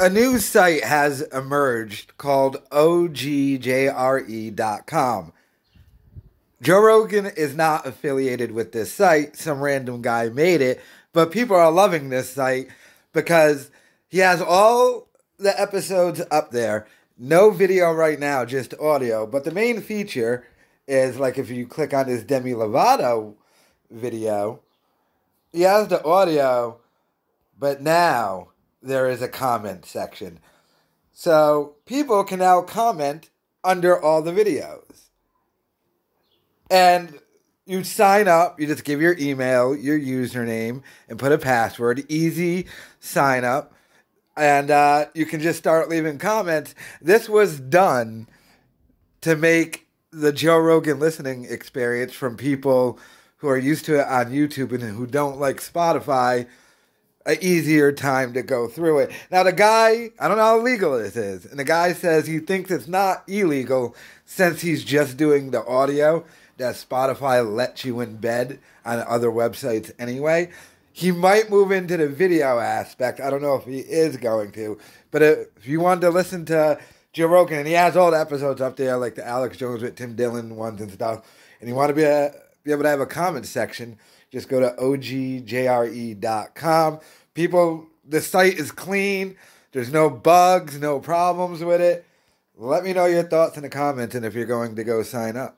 a new site has emerged called OGJRE.com. Joe Rogan is not affiliated with this site. Some random guy made it, but people are loving this site because he has all the episodes up there. No video right now, just audio. But the main feature is like if you click on his Demi Lovato video, he has the audio, but now there is a comment section. So people can now comment under all the videos. And you sign up, you just give your email, your username, and put a password. Easy sign up. And uh, you can just start leaving comments. This was done to make the Joe Rogan listening experience from people who are used to it on YouTube and who don't like Spotify an easier time to go through it. Now, the guy, I don't know how legal this is, and the guy says he thinks it's not illegal since he's just doing the audio that Spotify lets you embed on other websites anyway. He might move into the video aspect. I don't know if he is going to, but if you wanted to listen to Joe Rogan, and he has all the episodes up there, like the Alex Jones with Tim Dillon ones and stuff, and you want to be, a, be able to have a comment section, just go to ogjre.com. People, the site is clean. There's no bugs, no problems with it. Let me know your thoughts in the comments and if you're going to go sign up.